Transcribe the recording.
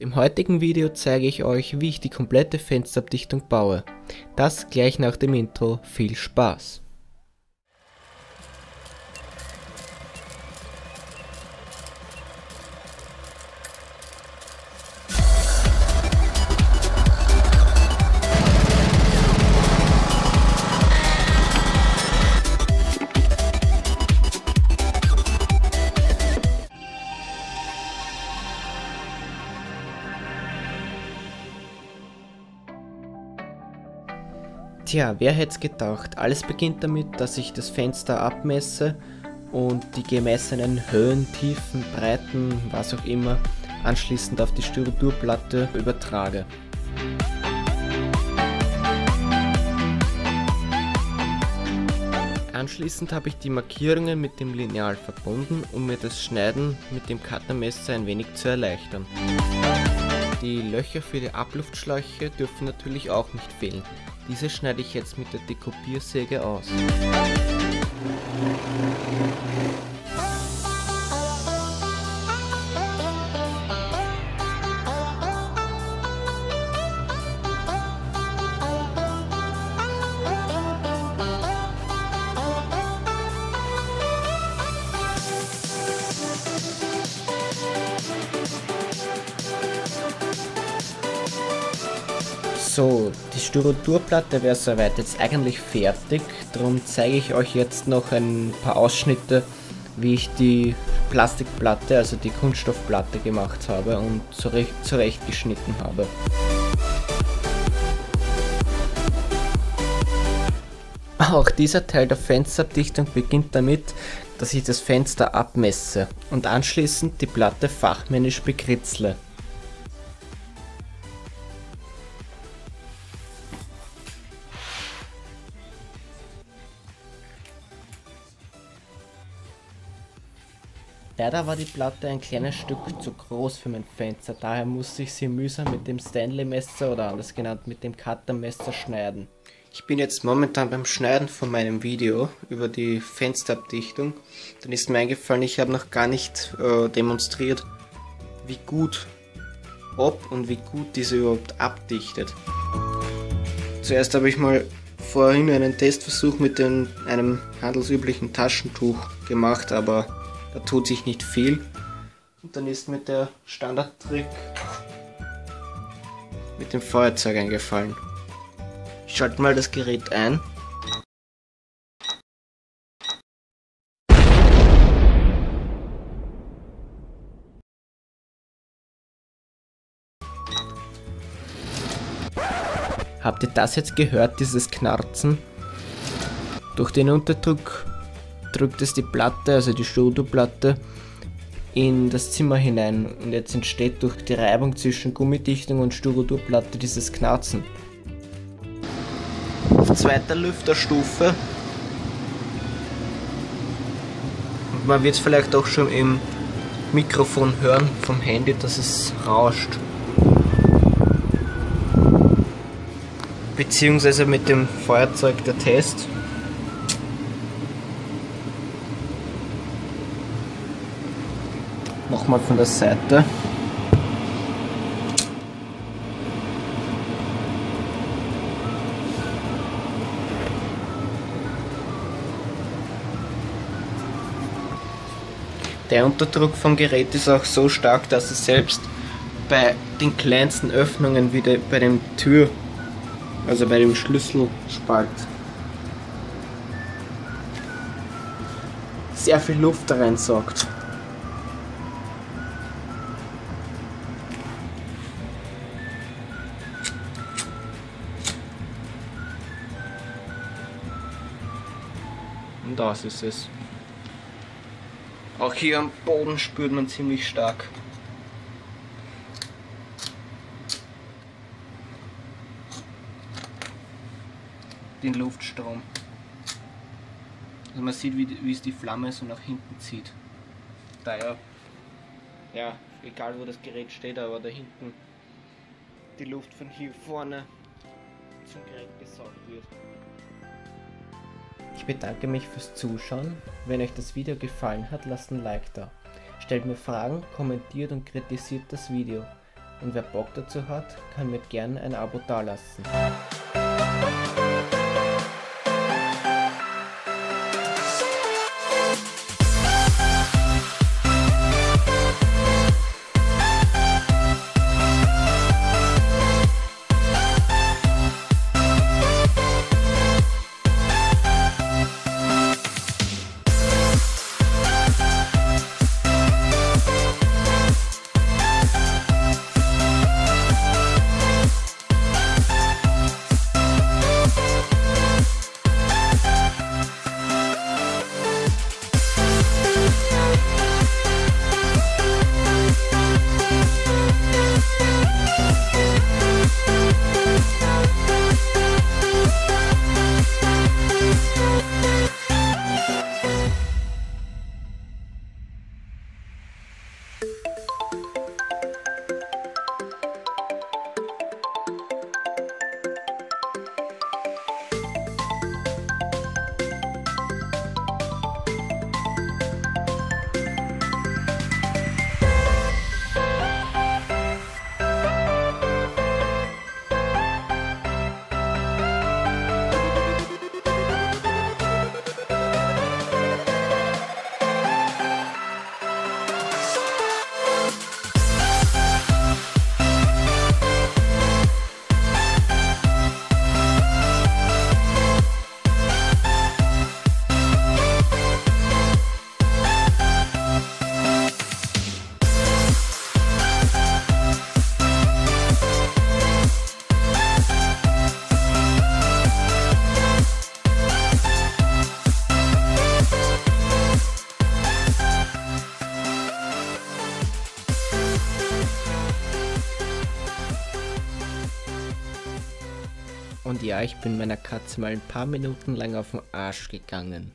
Im heutigen Video zeige ich euch, wie ich die komplette Fensterabdichtung baue. Das gleich nach dem Intro. Viel Spaß! Tja, wer hätte es gedacht? Alles beginnt damit, dass ich das Fenster abmesse und die gemessenen Höhen, Tiefen, Breiten, was auch immer, anschließend auf die Styroturplatte übertrage. Anschließend habe ich die Markierungen mit dem Lineal verbunden, um mir das Schneiden mit dem Cuttermesser ein wenig zu erleichtern. Die Löcher für die Abluftschläuche dürfen natürlich auch nicht fehlen. Diese schneide ich jetzt mit der Dekopiersäge aus. So, die Styroturplatte wäre soweit jetzt eigentlich fertig. Darum zeige ich euch jetzt noch ein paar Ausschnitte, wie ich die Plastikplatte, also die Kunststoffplatte gemacht habe und zurecht, zurechtgeschnitten habe. Auch dieser Teil der Fensterabdichtung beginnt damit, dass ich das Fenster abmesse und anschließend die Platte fachmännisch bekritzle. Leider war die Platte ein kleines Stück zu groß für mein Fenster, daher musste ich sie mühsam mit dem Stanley-Messer oder anders genannt mit dem Cutter-Messer schneiden. Ich bin jetzt momentan beim Schneiden von meinem Video über die Fensterabdichtung. Dann ist mir eingefallen, ich habe noch gar nicht äh, demonstriert, wie gut, ob und wie gut diese überhaupt abdichtet. Zuerst habe ich mal vorhin einen Testversuch mit den, einem handelsüblichen Taschentuch gemacht, aber da tut sich nicht viel. Und dann ist mir der Standardtrick mit dem Feuerzeug eingefallen. Ich schalte mal das Gerät ein. Habt ihr das jetzt gehört, dieses Knarzen? Durch den Unterdruck drückt es die Platte, also die Studioplatte, in das Zimmer hinein und jetzt entsteht durch die Reibung zwischen Gummidichtung und Styroturplatte dieses Knarzen. Auf zweiter Lüfterstufe man wird es vielleicht auch schon im Mikrofon hören vom Handy, dass es rauscht. Beziehungsweise mit dem Feuerzeug der Test. Nochmal von der Seite. Der Unterdruck vom Gerät ist auch so stark, dass es selbst bei den kleinsten Öffnungen wieder bei dem Tür, also bei dem Schlüsselspalt, sehr viel Luft reinsaugt. Das ist es. Auch hier am Boden spürt man ziemlich stark. Den Luftstrom. Also man sieht, wie, wie es die Flamme so nach hinten zieht. Daher, ja, egal wo das Gerät steht, aber da hinten die Luft von hier vorne zum Gerät gesaugt wird. Ich bedanke mich fürs Zuschauen. Wenn euch das Video gefallen hat, lasst ein Like da. Stellt mir Fragen, kommentiert und kritisiert das Video. Und wer Bock dazu hat, kann mir gerne ein Abo dalassen. Ja, ich bin meiner Katze mal ein paar Minuten lang auf den Arsch gegangen.